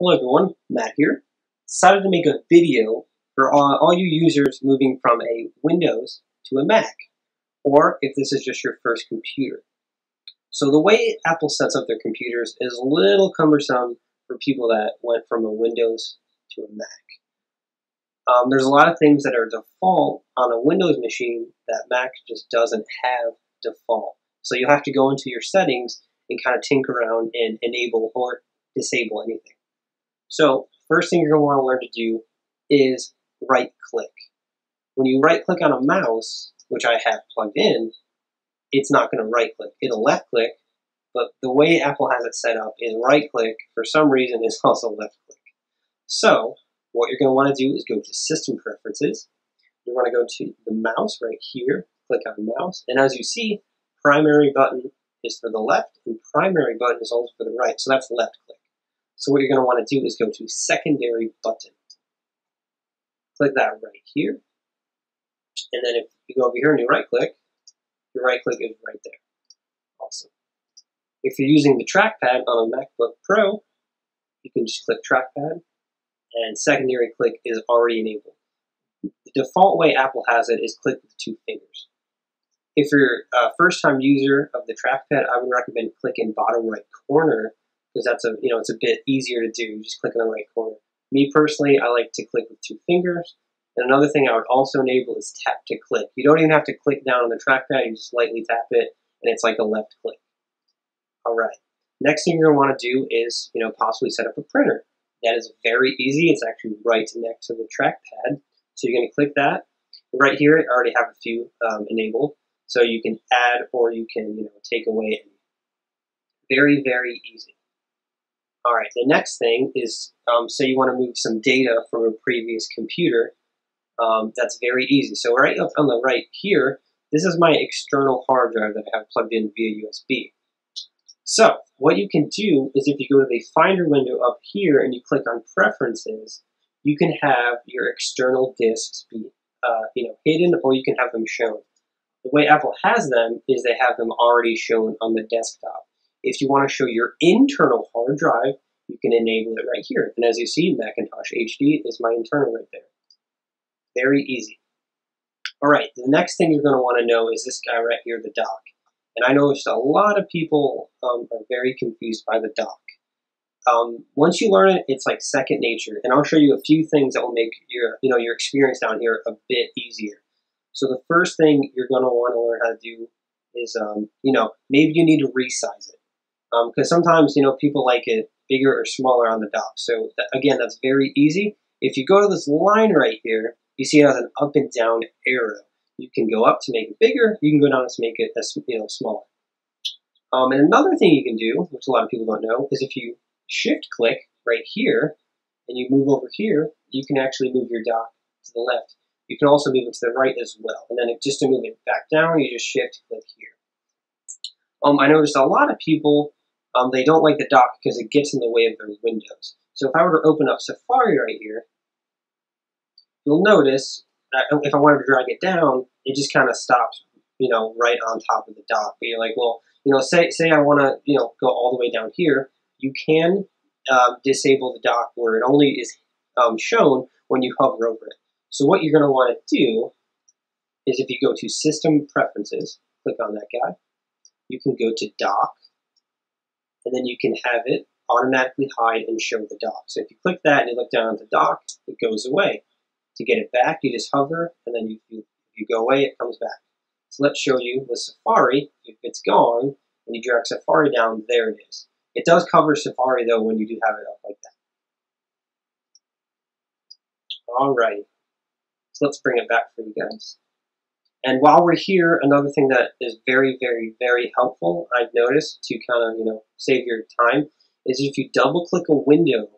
Hello everyone, Matt here. Decided to make a video for all, all you users moving from a Windows to a Mac, or if this is just your first computer. So the way Apple sets up their computers is a little cumbersome for people that went from a Windows to a Mac. Um, there's a lot of things that are default on a Windows machine that Mac just doesn't have default. So you'll have to go into your settings and kind of tinker around and enable or disable anything. So first thing you're going to want to learn to do is right click. When you right click on a mouse, which I have plugged in, it's not going to right click. It'll left click, but the way Apple has it set up is right click for some reason is also left click. So what you're going to want to do is go to System Preferences. You want to go to the mouse right here, click on Mouse, and as you see, primary button is for the left and primary button is also for the right, so that's left click. So what you're going to want to do is go to secondary button. Click that right here. And then if you go over here and you right click, your right click is right there. Awesome. If you're using the trackpad on a MacBook Pro, you can just click trackpad and secondary click is already enabled. The default way Apple has it is click with two fingers. If you're a first time user of the trackpad, I would recommend clicking bottom right corner because that's a you know it's a bit easier to do. Just click in the right corner. Me personally, I like to click with two fingers. And another thing I would also enable is tap to click. You don't even have to click down on the trackpad. You just lightly tap it, and it's like a left click. All right. Next thing you're to want to do is you know possibly set up a printer. That is very easy. It's actually right next to the trackpad. So you're to click that. Right here, I already have a few um, enabled. So you can add or you can you know take away. Very, very easy. All right, the next thing is, um, say you want to move some data from a previous computer. Um, that's very easy. So right up on the right here, this is my external hard drive that I have plugged in via USB. So what you can do is if you go to the Finder window up here and you click on Preferences, you can have your external disks be uh, you know hidden or you can have them shown. The way Apple has them is they have them already shown on the desktop. If you want to show your internal hard drive, you can enable it right here. And as you see, Macintosh HD is my internal right there. Very easy. All right, the next thing you're going to want to know is this guy right here, the dock. And I noticed a lot of people um, are very confused by the dock. Um, once you learn it, it's like second nature. And I'll show you a few things that will make your, you know, your experience down here a bit easier. So the first thing you're going to want to learn how to do is, um, you know, maybe you need to resize it because um, sometimes you know people like it bigger or smaller on the dock. So again, that's very easy. If you go to this line right here, you see it has an up and down arrow. You can go up to make it bigger. You can go down to make it as you know smaller. Um, and another thing you can do, which a lot of people don't know, is if you shift click right here and you move over here, you can actually move your dock to the left. You can also move it to the right as well. And then just to move it back down, you just shift click here. Um, I noticed a lot of people um, they don't like the dock because it gets in the way of their windows. So if I were to open up Safari right here, you'll notice that if I wanted to drag it down, it just kind of stops, you know, right on top of the dock. But you're like, well, you know, say say I want to, you know, go all the way down here, you can uh, disable the dock where it only is um, shown when you hover over it. So what you're going to want to do is if you go to System Preferences, click on that guy, you can go to Dock, and then you can have it automatically hide and show the dock. So if you click that and you look down at the dock, it goes away. To get it back, you just hover, and then you, you, you go away, it comes back. So let's show you with Safari, if it's gone, and you drag Safari down, there it is. It does cover Safari, though, when you do have it up like that. All right. So let's bring it back for you guys. And while we're here, another thing that is very, very, very helpful, I've noticed to kind of, you know, save your time, is if you double click a window,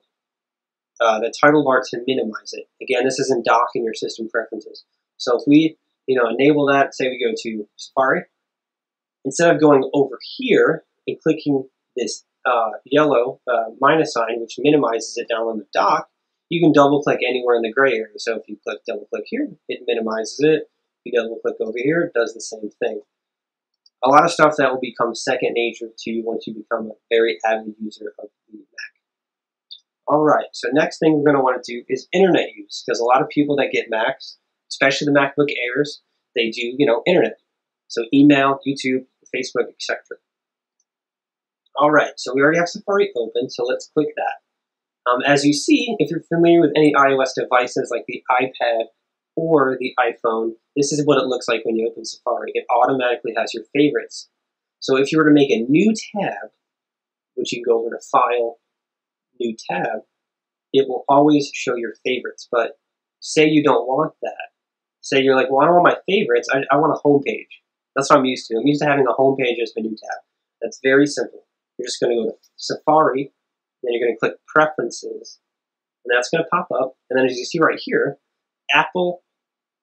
uh, the title bar to minimize it. Again, this is in dock in your system preferences. So if we, you know, enable that, say we go to Safari, instead of going over here and clicking this uh, yellow uh, minus sign, which minimizes it down on the dock, you can double click anywhere in the gray area. So if you click double click here, it minimizes it you double click over here, it does the same thing. A lot of stuff that will become second nature to you once you become a very avid user of the Mac. All right, so next thing we're going to want to do is internet use, because a lot of people that get Macs, especially the MacBook Airs, they do, you know, internet. So email, YouTube, Facebook, etc. All right, so we already have Safari open, so let's click that. Um, as you see, if you're familiar with any iOS devices like the iPad or the iPhone, this is what it looks like when you open Safari. It automatically has your favorites. So if you were to make a new tab, which you can go over to File, New Tab, it will always show your favorites. But say you don't want that. Say you're like, well, I don't want my favorites. I, I want a home page. That's what I'm used to. I'm used to having a home page as my new tab. That's very simple. You're just going to go to Safari, then you're going to click Preferences, and that's going to pop up. And then as you see right here, Apple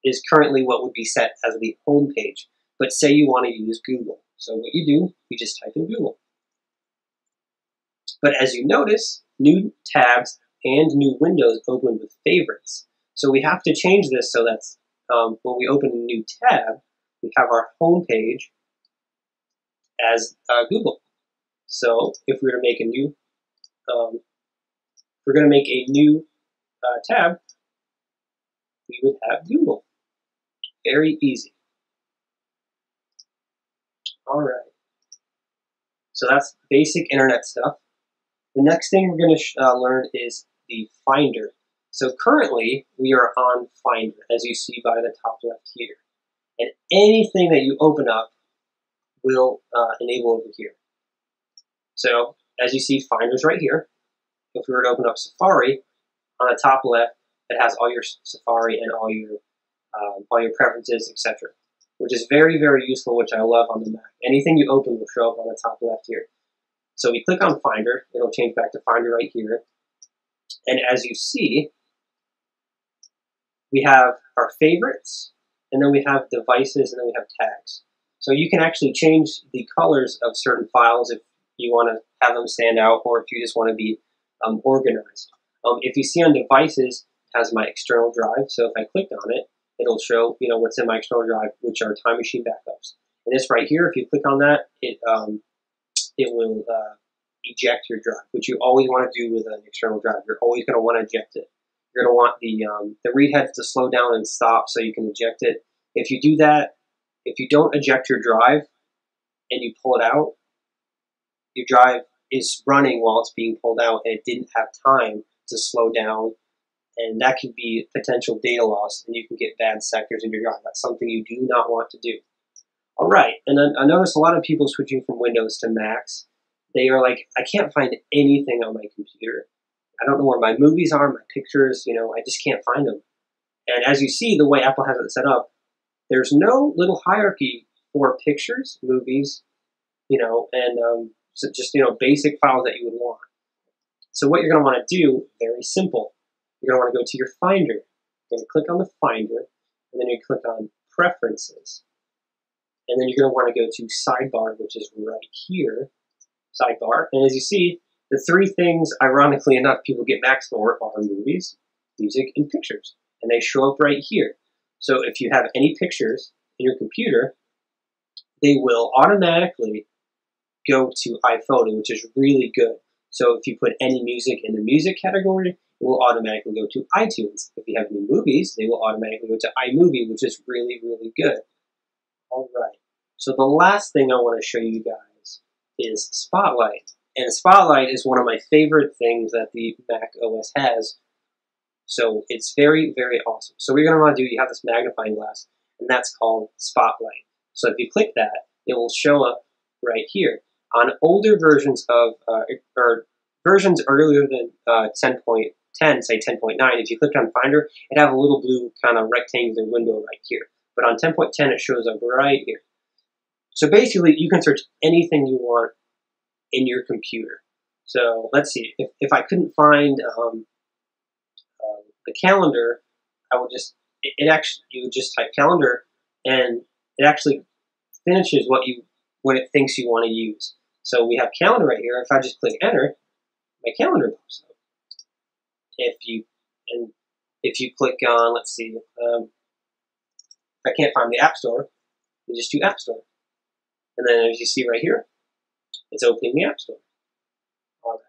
is currently what would be set as the home page. But say you want to use Google. So what you do, you just type in Google. But as you notice, new tabs and new windows open with favorites. So we have to change this so that um, when we open a new tab, we have our home page as uh, Google. So if we were to make a new, um, we're going to make a new uh, tab, we would have Google. Very easy. All right. So that's basic internet stuff. The next thing we're going to uh, learn is the Finder. So currently, we are on Finder, as you see by the top left here. And anything that you open up will uh, enable over here. So as you see, Finder's right here. If we were to open up Safari, on the top left, it has all your Safari and all your um, all your preferences, etc. Which is very, very useful, which I love on the Mac. Anything you open will show up on the top left here. So we click on Finder, it'll change back to Finder right here. And as you see, we have our favorites, and then we have devices, and then we have tags. So you can actually change the colors of certain files if you want to have them stand out, or if you just want to be um, organized. Um, if you see on devices, it has my external drive. So if I clicked on it, it'll show you know what's in my external drive, which are time machine backups. And this right here, if you click on that, it um, it will uh, eject your drive, which you always want to do with an external drive. You're always going to want to eject it. You're going to want the um, the read heads to slow down and stop so you can eject it. If you do that, if you don't eject your drive and you pull it out, your drive is running while it's being pulled out and it didn't have time to slow down and that can be potential data loss and you can get bad sectors in your drive. That's something you do not want to do. All right, and I, I notice a lot of people switching from Windows to Macs. They are like, I can't find anything on my computer. I don't know where my movies are, my pictures, you know, I just can't find them. And as you see, the way Apple has it set up, there's no little hierarchy for pictures, movies, you know, and um, so just, you know, basic files that you would want. So what you're going to want to do, very simple. You're going to want to go to your Finder. You're going to click on the Finder, and then you click on Preferences. And then you're going to want to go to Sidebar, which is right here. Sidebar. And as you see, the three things, ironically enough, people get Macs for are movies, music, and pictures. And they show up right here. So if you have any pictures in your computer, they will automatically go to iPhoto, which is really good. So if you put any music in the music category, will automatically go to iTunes. If you have any movies, they will automatically go to iMovie, which is really, really good. All right. So the last thing I want to show you guys is Spotlight. And Spotlight is one of my favorite things that the Mac OS has. So it's very, very awesome. So what you're going to want to do, you have this magnifying glass, and that's called Spotlight. So if you click that, it will show up right here. On older versions of, uh, or versions earlier than uh, 10.10, say 10.9, if you click on Finder, it have a little blue kind of rectangular window right here. But on 10.10, it shows up right here. So basically, you can search anything you want in your computer. So let's see, if, if I couldn't find um, uh, the calendar, I would just, it, it, actually, you would just type calendar and it actually finishes what you, what it thinks you want to use. So we have calendar right here. If I just click enter, my calendar pops up if you and if you click on, let's see, um, I can't find the App Store, you just do App Store. And then as you see right here, it's opening the App Store. All right.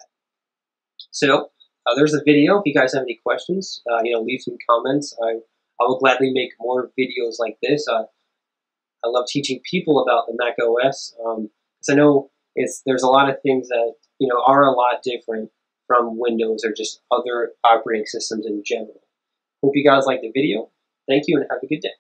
So uh, there's a video. If you guys have any questions, uh, you know, leave some comments. I, I will gladly make more videos like this. Uh, I love teaching people about the Mac OS because um, I know it's there's a lot of things that you know are a lot different from Windows or just other operating systems in general. Hope you guys liked the video. Thank you and have a good day.